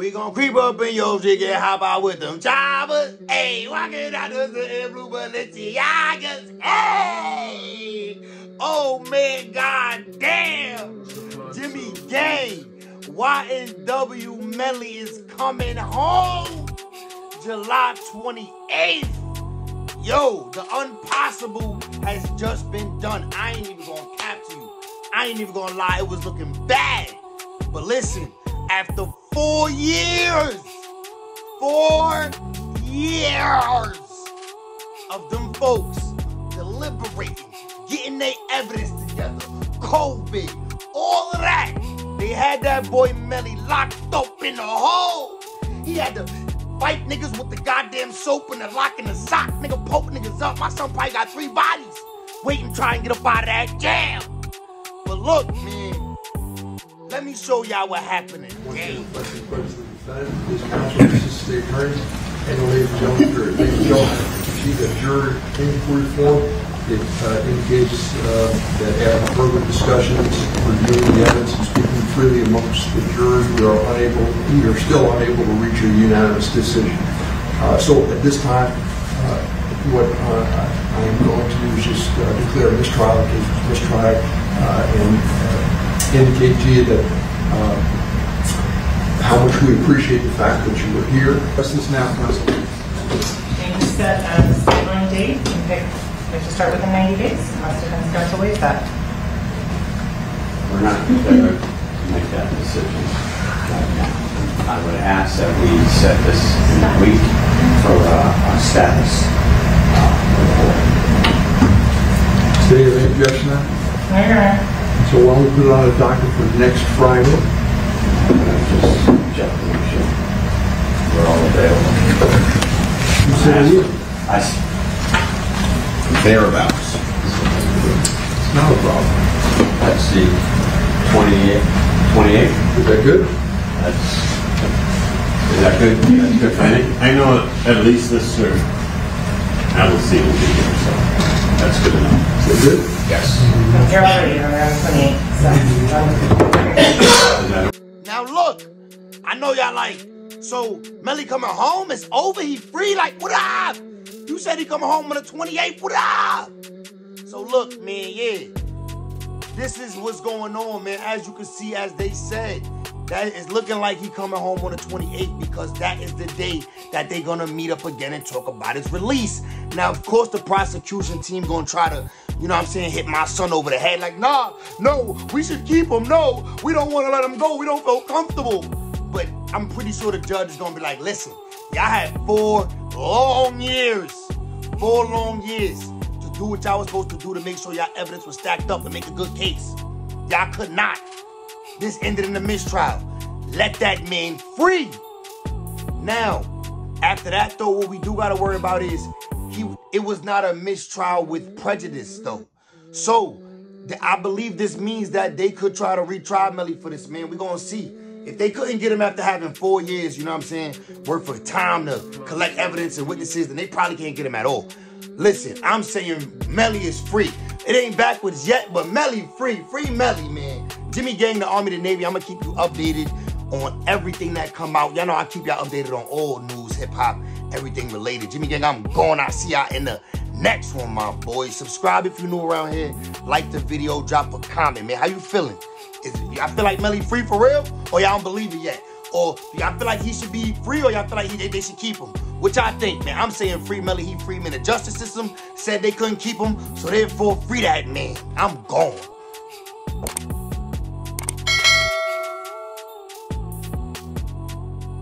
We gon' creep up in your shit and hop out with them choppers. Hey, walking out the the blue Balenciagas. Hey, oh man, goddamn. Jimmy Gang, YNW Melly is coming home July 28th. Yo, the impossible has just been done. I ain't even gonna cap you. I ain't even gonna lie, it was looking bad. But listen, after four years, four years of them folks deliberating, getting their evidence together, COVID, all of that, they had that boy Melly locked up in a hole. He had to fight niggas with the goddamn soap and the lock and the sock. Nigga poke niggas up. My son probably got three bodies waiting trying to get up out of that jam. But look, man, let me show y'all what happened in game. This counsel, this is the attorney, and ladies and gentlemen, jury. Ladies and gentlemen, you see juror inquiry form. It uh, indicates uh, that after further discussions, reviewing the evidence, and speaking freely amongst the jurors, we are unable, we are still unable to reach a unanimous decision. Uh, So at this time, uh, what uh, I am going to do is just uh, declare a mistrial, case was mistried, uh, and uh, indicate to you that uh, how much we appreciate the fact that you were here. Press this now, Counsel. Change the set as on date and pick, we should start within 90 days, unless you're going to start to waive that. We're not prepared to make that decision right now. I would ask that we set this in a week for uh, our status uh, report. Stay, any objection now? No, you're right. So why don't we put it on a docket for next Friday? Just check to make we're all available. Consider you. I s- Thereabouts. It's not a problem. Let's see, 28, 28? Is that good? That's, is that good? That's good for I, me? I know at least this, sir, I will see will be here, so that's good enough. Is that good? Yes. You're already around 28, so. Now look, I know y'all like, so Melly coming home, it's over, he free, like, what up? You said he coming home on the 28th, what up? So look, man, yeah. This is what's going on, man. As you can see, as they said, that is looking like he coming home on the 28th because that is the day that they're gonna meet up again and talk about his release. Now, of course, the prosecution team gonna try to, you know what I'm saying, hit my son over the head like, nah, no, we should keep him. No, we don't wanna let him go. We don't feel comfortable. But I'm pretty sure the judge is gonna be like, listen, y'all had four long years, four long years to do what y'all was supposed to do to make sure y'all evidence was stacked up and make a good case. Y'all could not. This ended in a mistrial. Let that man free. Now, after that though, what we do gotta worry about is he it was not a mistrial with prejudice though. So I believe this means that they could try to retry Melly for this man. we gonna see. If they couldn't get him after having four years, you know what I'm saying, work for time to collect evidence and witnesses, then they probably can't get him at all. Listen, I'm saying Melly is free. It ain't backwards yet, but Melly free. Free Melly. Jimmy Gang, the Army, the Navy. I'm gonna keep you updated on everything that come out. Y'all know I keep y'all updated on all news, hip hop, everything related. Jimmy Gang, I'm going. I'll see y'all in the next one, my boys. Subscribe if you're new around here. Like the video, drop a comment, man. How you feeling? Is y'all feel like Melly free for real? Or y'all don't believe it yet? Or y'all feel like he should be free or y'all feel like he, they, they should keep him? Which I think, man. I'm saying free Melly, he free man. The justice system said they couldn't keep him, so therefore free that man. I'm gone.